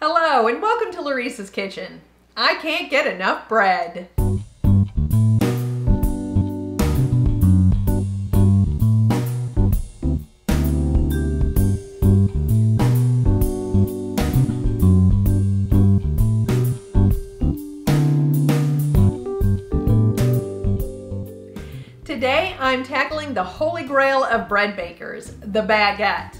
Hello and welcome to Laurice's Kitchen. I can't get enough bread. Today I'm tackling the holy grail of bread bakers, the baguette.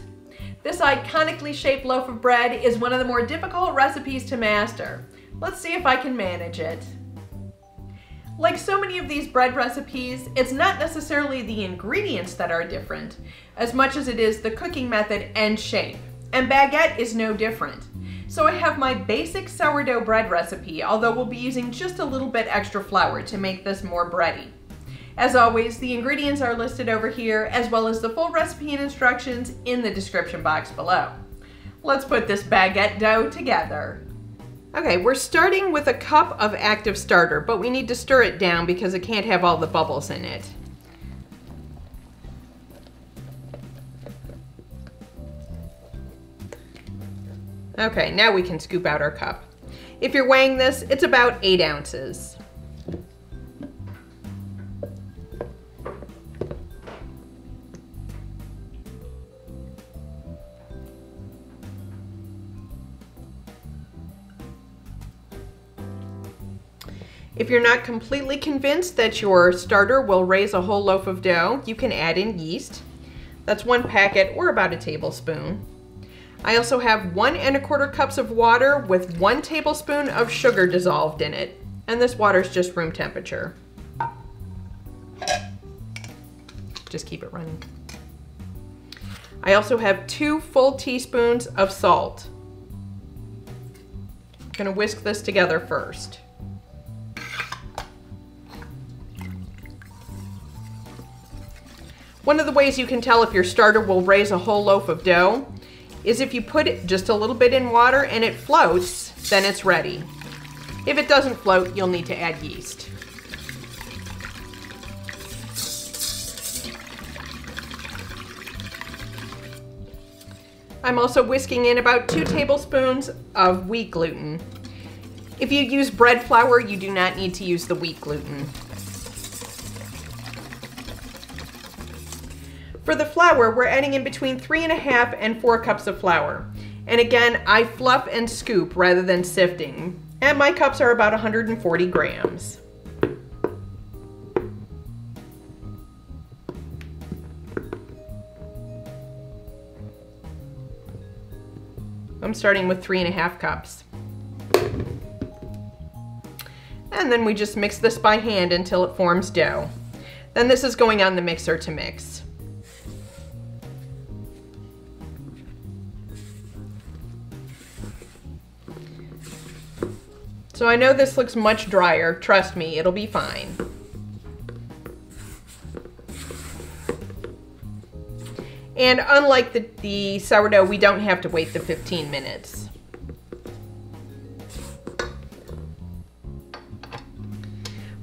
This iconically shaped loaf of bread is one of the more difficult recipes to master. Let's see if I can manage it. Like so many of these bread recipes, it's not necessarily the ingredients that are different, as much as it is the cooking method and shape. And baguette is no different. So I have my basic sourdough bread recipe, although we'll be using just a little bit extra flour to make this more bready. As always, the ingredients are listed over here, as well as the full recipe and instructions in the description box below. Let's put this baguette dough together. Okay, we're starting with a cup of active starter, but we need to stir it down because it can't have all the bubbles in it. Okay, now we can scoop out our cup. If you're weighing this, it's about eight ounces. If you're not completely convinced that your starter will raise a whole loaf of dough, you can add in yeast. That's one packet or about a tablespoon. I also have one and a quarter cups of water with one tablespoon of sugar dissolved in it. And this water is just room temperature. Just keep it running. I also have two full teaspoons of salt. I'm gonna whisk this together first. One of the ways you can tell if your starter will raise a whole loaf of dough is if you put it just a little bit in water and it floats, then it's ready. If it doesn't float, you'll need to add yeast. I'm also whisking in about two tablespoons of wheat gluten. If you use bread flour, you do not need to use the wheat gluten. For the flour, we're adding in between three and a half and four cups of flour. And again, I fluff and scoop rather than sifting. And my cups are about 140 grams. I'm starting with three and a half cups. And then we just mix this by hand until it forms dough. Then this is going on the mixer to mix. So I know this looks much drier. Trust me, it'll be fine. And unlike the, the sourdough, we don't have to wait the 15 minutes.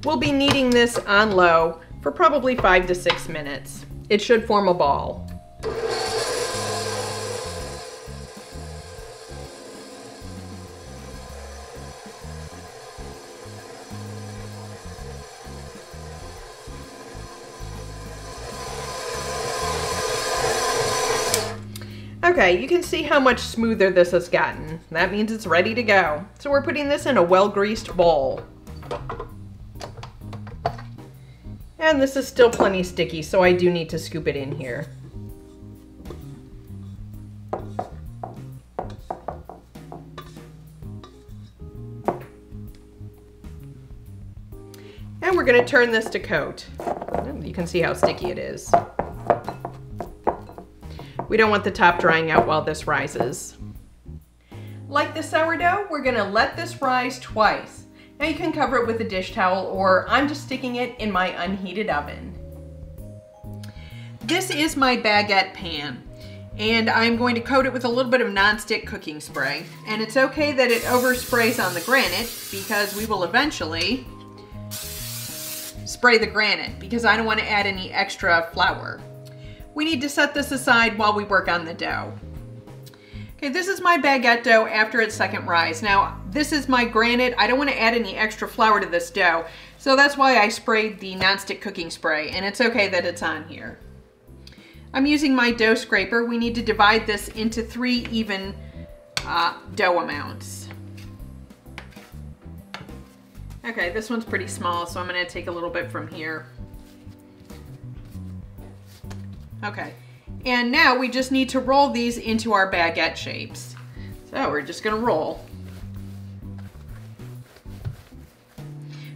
We'll be kneading this on low for probably five to six minutes. It should form a ball. Okay, you can see how much smoother this has gotten. That means it's ready to go. So we're putting this in a well-greased bowl. And this is still plenty sticky, so I do need to scoop it in here. And we're gonna turn this to coat. You can see how sticky it is. We don't want the top drying out while this rises. Like the sourdough, we're gonna let this rise twice. Now you can cover it with a dish towel or I'm just sticking it in my unheated oven. This is my baguette pan and I'm going to coat it with a little bit of nonstick cooking spray. And it's okay that it oversprays on the granite because we will eventually spray the granite because I don't want to add any extra flour. We need to set this aside while we work on the dough. Okay, this is my baguette dough after its second rise. Now, this is my granite. I don't want to add any extra flour to this dough, so that's why I sprayed the nonstick cooking spray, and it's okay that it's on here. I'm using my dough scraper. We need to divide this into three even uh, dough amounts. Okay, this one's pretty small, so I'm gonna take a little bit from here. Okay, and now we just need to roll these into our baguette shapes. So we're just gonna roll.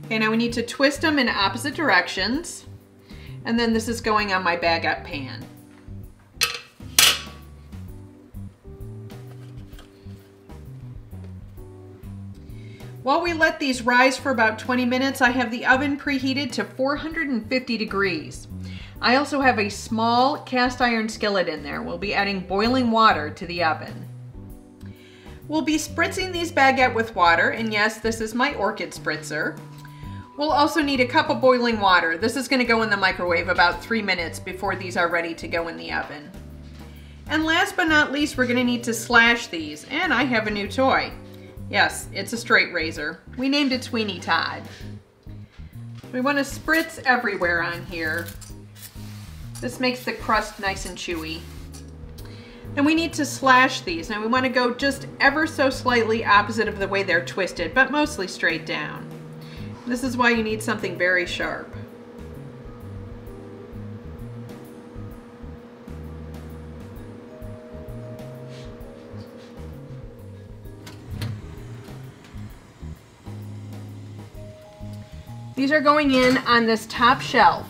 Okay, now we need to twist them in opposite directions. And then this is going on my baguette pan. While we let these rise for about 20 minutes, I have the oven preheated to 450 degrees. I also have a small cast iron skillet in there. We'll be adding boiling water to the oven. We'll be spritzing these baguette with water, and yes, this is my orchid spritzer. We'll also need a cup of boiling water. This is gonna go in the microwave about three minutes before these are ready to go in the oven. And last but not least, we're gonna need to slash these, and I have a new toy. Yes, it's a straight razor. We named it Sweeney Todd. We want to spritz everywhere on here. This makes the crust nice and chewy. And we need to slash these. Now we want to go just ever so slightly opposite of the way they're twisted, but mostly straight down. This is why you need something very sharp. These are going in on this top shelf.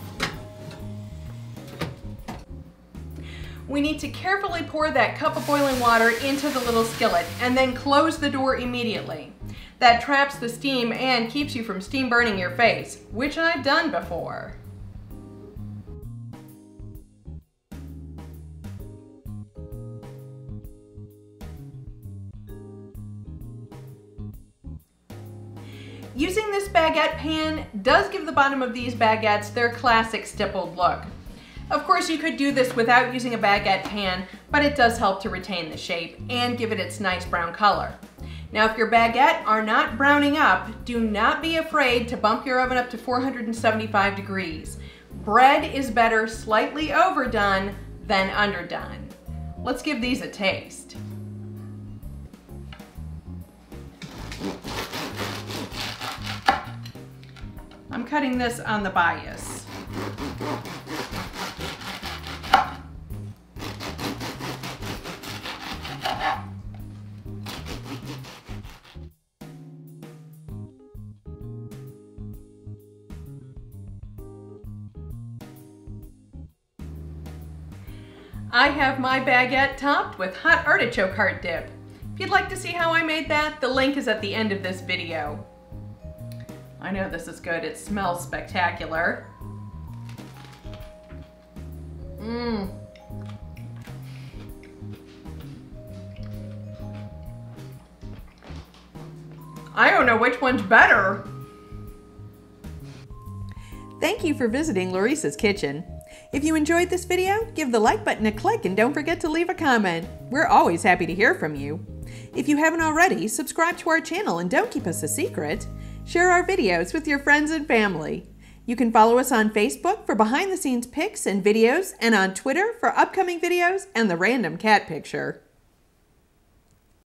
We need to carefully pour that cup of boiling water into the little skillet and then close the door immediately. That traps the steam and keeps you from steam burning your face, which I've done before. Using this baguette pan does give the bottom of these baguettes their classic stippled look. Of course, you could do this without using a baguette pan, but it does help to retain the shape and give it its nice brown color. Now, if your baguette are not browning up, do not be afraid to bump your oven up to 475 degrees. Bread is better slightly overdone than underdone. Let's give these a taste. I'm cutting this on the bias. I have my baguette topped with hot artichoke heart dip. If you'd like to see how I made that, the link is at the end of this video. I know this is good. It smells spectacular. Mmm. I don't know which one's better. Thank you for visiting Laurice's Kitchen. If you enjoyed this video, give the like button a click and don't forget to leave a comment. We're always happy to hear from you. If you haven't already, subscribe to our channel and don't keep us a secret. Share our videos with your friends and family. You can follow us on Facebook for behind the scenes pics and videos and on Twitter for upcoming videos and the random cat picture.